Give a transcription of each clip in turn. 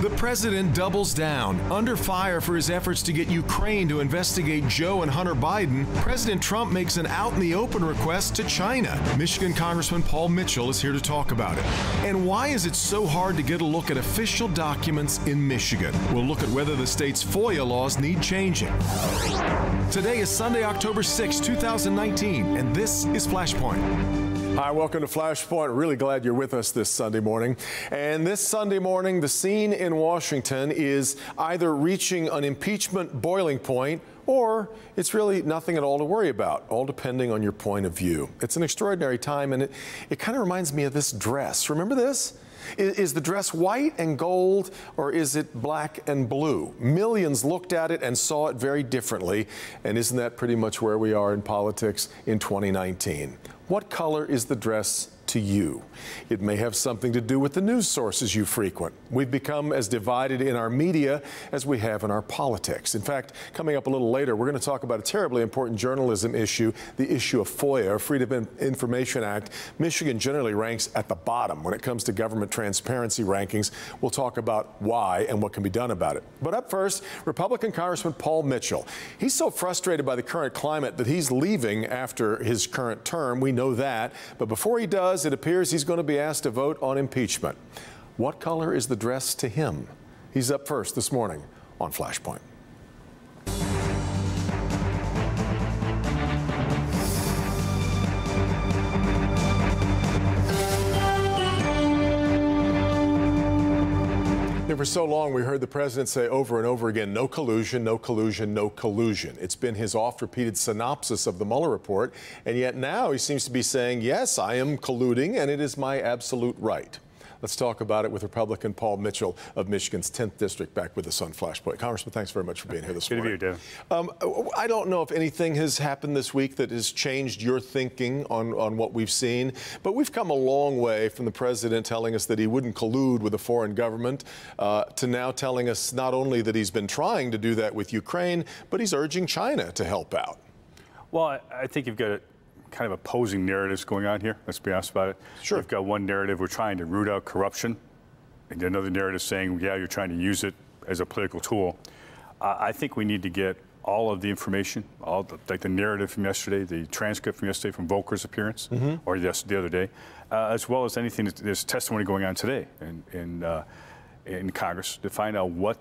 The president doubles down. Under fire for his efforts to get Ukraine to investigate Joe and Hunter Biden, President Trump makes an out in the open request to China. Michigan Congressman Paul Mitchell is here to talk about it. And why is it so hard to get a look at official documents in Michigan? We'll look at whether the state's FOIA laws need changing. Today is Sunday, October 6, 2019, and this is Flashpoint. Hi, welcome to Flashpoint. Really glad you're with us this Sunday morning. And this Sunday morning, the scene in Washington is either reaching an impeachment boiling point or it's really nothing at all to worry about, all depending on your point of view. It's an extraordinary time, and it, it kind of reminds me of this dress. Remember this? Is, is, the dress white and gold, or is it black and blue? Millions looked at it and saw it very differently, and isn't that pretty much where we are in politics in 2019? What color is the dress to you. It may have something to do with the news sources you frequent. We've become as divided in our media as we have in our politics. In fact, coming up a little later, we're going to talk about a terribly important journalism issue, the issue of FOIA, Freedom of Information Act. Michigan generally ranks at the bottom when it comes to government transparency rankings. We'll talk about why and what can be done about it. But up first, Republican Congressman Paul Mitchell. He's so frustrated by the current climate that he's leaving after his current term. We know that. But before he does, it appears he's going to be asked to vote on impeachment. What color is the dress to him? He's up first this morning on Flashpoint. For so long, we heard the president say over and over again no collusion, no collusion, no collusion. It's been his oft repeated synopsis of the Mueller report. And yet now he seems to be saying, yes, I am colluding, and it is my absolute right. Let's talk about it with Republican Paul Mitchell of Michigan's 10th District back with us on Flashpoint. Congressman, thanks very much for being here this Good morning. Good to be here, um, I don't know if anything has happened this week that has changed your thinking on, on what we've seen, but we've come a long way from the president telling us that he wouldn't collude with a foreign government uh, to now telling us not only that he's been trying to do that with Ukraine, but he's urging China to help out. Well, I think you've got kind of opposing narratives going on here. Let's be honest about it. Sure. We've got one narrative we're trying to root out corruption, and another narrative saying, yeah, you're trying to use it as a political tool. Uh, I think we need to get all of the information, all the, like the narrative from yesterday, the transcript from yesterday from Volker's appearance, mm-hmm. or yes, the other day, uh, as well as anything. There's testimony going on today in in, uh, in Congress to find out what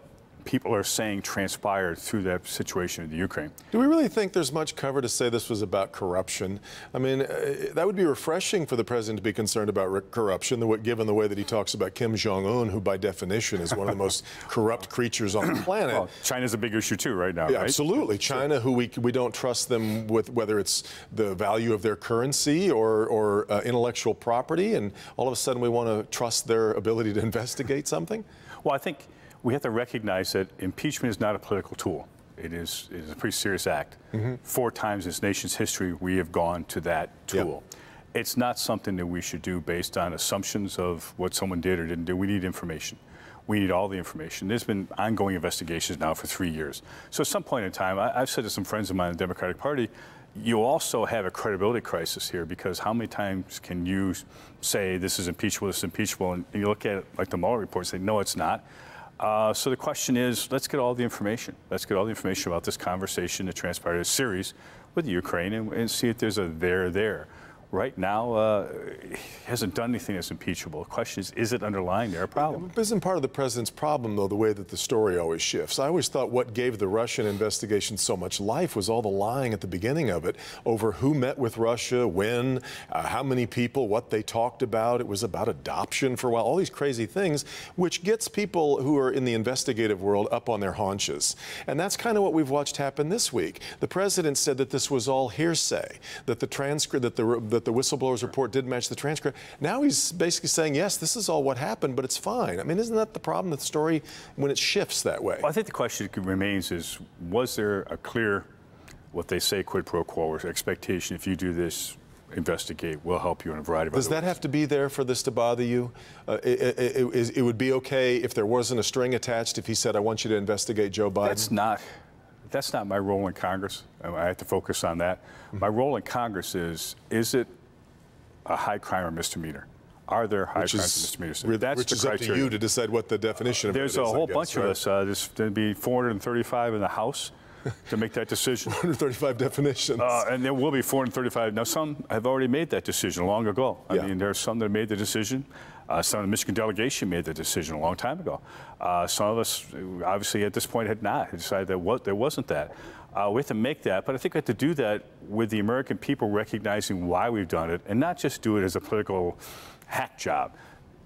people are saying transpired through that situation in the Ukraine. Do we really think there's much cover to say this was about corruption? I mean, uh, that would be refreshing for the president to be concerned about corruption, given the way that he talks about Kim Jong Un, who by definition is one of the most corrupt creatures on the planet. Well, China's a big issue too, right now. Yeah, right? absolutely. China, who we we don't trust them with whether it's the value of their currency or or uh, intellectual property, and all of a sudden we want to trust their ability to investigate something. Well, I think we have to recognize that impeachment is not a political tool. It is, it is a pretty serious act. Mm-hmm. Four times in this nation's history, we have gone to that tool. Yep. It's not something that we should do based on assumptions of what someone did or didn't do. We need information. We need all the information. There's been ongoing investigations now for three years. So at some point in time, I, have said to some friends of mine in the Democratic Party, you also have a credibility crisis here because how many times can you say this is impeachable, this is impeachable, and you look at it like the Mueller report and say, no, it's not. Uh, so the question is, let's get all the information. Let's get all the information about this conversation that transpired a series with Ukraine and, and see if there's a there there right now uh, hasn't done anything that's impeachable. The question is, is it underlying there a problem? Isn't part of the president's problem, though, the way that the story always shifts? I always thought what gave the Russian investigation so much life was all the lying at the beginning of it over who met with Russia, when, uh, how many people, what they talked about. It was about adoption for a while, all these crazy things, which gets people who are in the investigative world up on their haunches. And that's kind of what we've watched happen this week. The president said that this was all hearsay, that the transcript, that the, the that the whistleblower's report did match the transcript. Now he's basically saying, yes, this is all what happened, but it's fine. I mean, isn't that the problem with the story when it shifts that way? Well, I think the question remains is, was there a clear, what they say, quid pro quo or expectation, if you do this, investigate, we'll help you in a variety of ways. Does that ways. have to be there for this to bother you? Uh, it, it, it, it, would be okay if there wasn't a string attached if he said, I want you to investigate Joe Biden? That's not that's not my role in Congress. I have to focus on that. Mm-hmm. My role in Congress is is it a high crime or misdemeanor? are there high which crimes is, and misdemeanors? re- That's which is up to you to decide what the definition of There's a is, I whole guess, bunch of us. Uh, there's going to be 435 in the House to make that decision. 135 definitions. Uh, and there will be 435. Now, some have already made that decision long ago. I Yeah. mean, there are some that made the decision. Uh, some of the Michigan delegation made the decision a long time ago. Uh, some of us, obviously, at this point, had not decided that what, there wasn't that. Uh, we have to make that, but I think we have to do that with the American people recognizing why we've done it, and not just do it as a political hack job.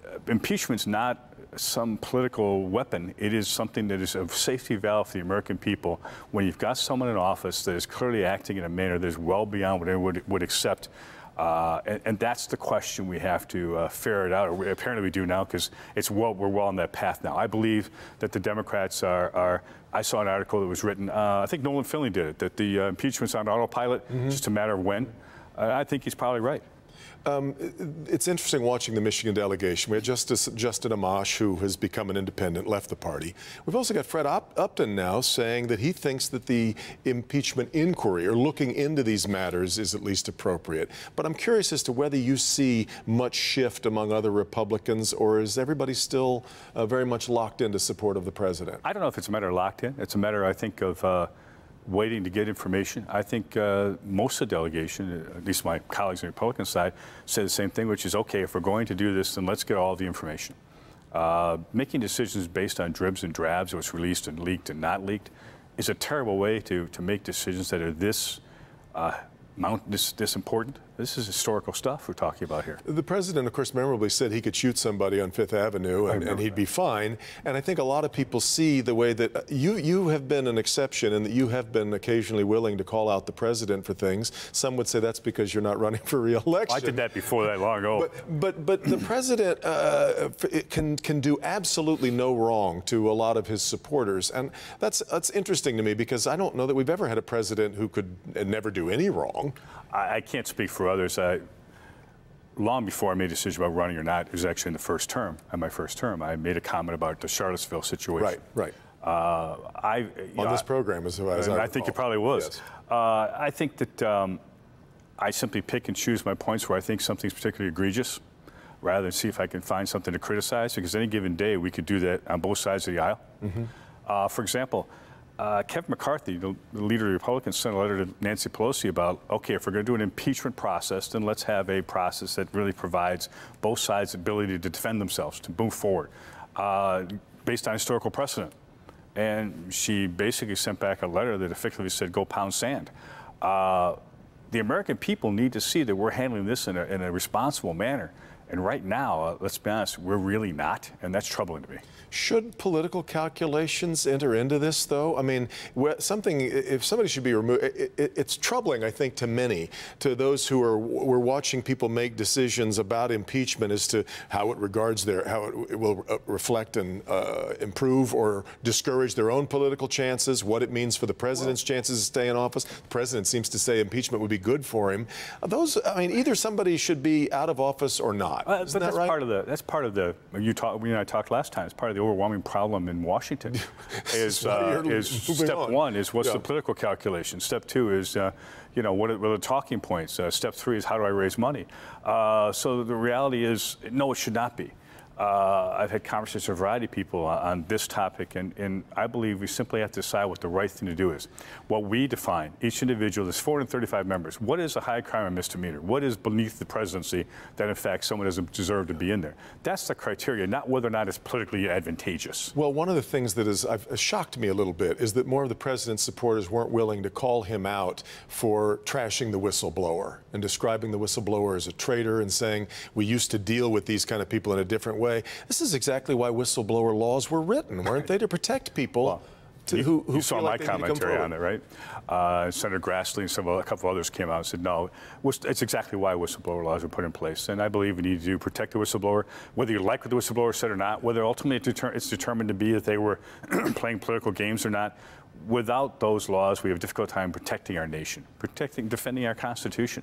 Uh, impeachment's not some political weapon. It is something that is a safety valve for the American people. When you've got someone in office that is clearly acting in a manner that is well beyond what anyone would, would accept. Uh, and, and that's the question we have to uh, ferret out, or we, apparently we do now, because it's well, we're well on that path now. I believe that the Democrats are. are I saw an article that was written. Uh, I think Nolan Finley did it. That the uh, impeachment's on autopilot, just a matter of when. I think he's probably right. It's interesting watching the Michigan delegation. We had Justice Justin Amash, who has become an independent, left the party. We've also got Fred Up- Upton now saying that he thinks that the impeachment inquiry or looking into these matters is at least appropriate. But I'm curious as to whether you see much shift among other Republicans, or is everybody still uh, very much locked into support of the president? I don't know if it's a matter of locked in. It's a matter, I think, of uh, waiting to get information. I think uh, most of the delegation, at least my colleagues on the Republican side, say the same thing, which is okay, if we're going to do this, then let's get all the information. Uh, making decisions based on dribs and drabs, what's released and leaked and not leaked, is a terrible way to, to make decisions that are this, uh, mount, this, this important. This is historical stuff we're talking about here. The president, of course, memorably said he could shoot somebody on Fifth Avenue and, and he'd be fine. And I think a lot of people see the way that uh, you you have been an exception and that you have been occasionally willing to call out the president for things. Some would say that's because you're not running for re-election. I did that before that long ago. But but but the president uh, can can do absolutely no wrong to a lot of his supporters, and that's that's interesting to me because I don't know that we've ever had a president who could never do any wrong. I, I can't speak for others. I, long before I made a decision about running or not, it was actually in the first term, in my first term, I made a comment about the Charlottesville situation. Right, right. Uh, I, On know, this program, as, as I, I think it probably was. Yes. Uh, I think that um, I simply pick and choose my points where I think something's particularly egregious, rather than see if I can find something to criticize. Because any given day, we could do that on both sides of the aisle. Mm-hmm. Uh, for example, uh, Kevin McCarthy, the, leader of the Republicans, sent a letter to Nancy Pelosi about, okay, if we're going to do an impeachment process, then let's have a process that really provides both sides the ability to defend themselves, to move forward, uh, based on historical precedent. And she basically sent back a letter that effectively said, go pound sand. Uh, the American people need to see that we're handling this in a, in a responsible manner. And right now, uh, let's be honest, we're really not, and that's troubling to me. Should political calculations enter into this, though? I mean, something, if somebody should be removed, it, it, it's troubling, I think, to many, to those who are, we're watching people make decisions about impeachment as to how it regards their, how it, it will uh, reflect and uh, improve or discourage their own political chances, what it means for the president's chances to stay in office. The president seems to say impeachment would be good for him. Those, I mean, either somebody should be out of office or not. Uh, Isn't but that that's right? part of the that's part of the you talk we and I talked last time. It's part of the overwhelming problem in Washington. is uh, is step on. one is what's Yeah. the political calculation. Step two is uh, you know what are, what are the talking points. Uh, step three is how do I raise money. Uh, so the reality is no, it should not be. Uh, I've had conversations with a variety of people on, this topic, and, and I believe we simply have to decide what the right thing to do is. What we define, each individual, there's 435 members. What is a high crime and misdemeanor? What is beneath the presidency that, in fact, someone doesn't deserve to be in there? That's the criteria, not whether or not it's politically advantageous. Well, one of the things that has shocked me a little bit is that more of the president's supporters weren't willing to call him out for trashing the whistleblower and describing the whistleblower as a traitor and saying we used to deal with these kind of people in a different way. This is exactly why whistleblower laws were written, weren't they? To protect people. to, you, who, who you saw my like they need to come commentary on it, right? Uh, Senator Grassley and some, a couple others came out and said, no, it's exactly why whistleblower laws were put in place. And I believe we need to protect the whistleblower, whether you like what the whistleblower said or not, whether ultimately it's determined to be that they were playing political games or not. Without those laws, we have a difficult time protecting our nation, protecting, defending our Constitution.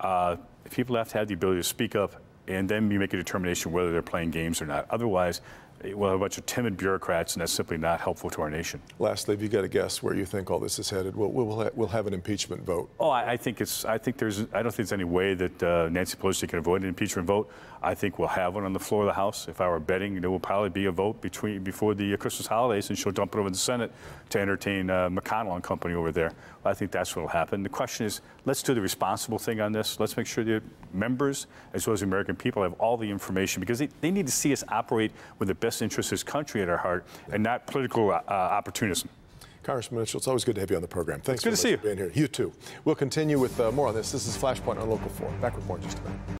Uh, people have to have the ability to speak up and then you make a determination whether they're playing games or not. Otherwise, we'll have a bunch of timid bureaucrats, and that's simply not helpful to our nation. Lastly, if you got to guess where you think all this is headed, we'll, we'll, ha- we'll have an impeachment vote. Oh, I, I think it's. I think there's. I don't think there's any way that uh, Nancy Pelosi can avoid an impeachment vote. I think we'll have one on the floor of the House. If I were betting, there will probably be a vote between before the uh, Christmas holidays, and she'll dump it over the Senate to entertain uh, McConnell and company over there. I think that's what will happen. The question is, let's do the responsible thing on this. Let's make sure the members, as well as the American people, have all the information because they, they need to see us operate with the best interests of this country at our heart and not political uh, opportunism. Congressman Mitchell, it's always good to have you on the program. Thanks good so to see for being here. You too. We'll continue with uh, more on this. This is Flashpoint on Local 4. Back with more in just a minute.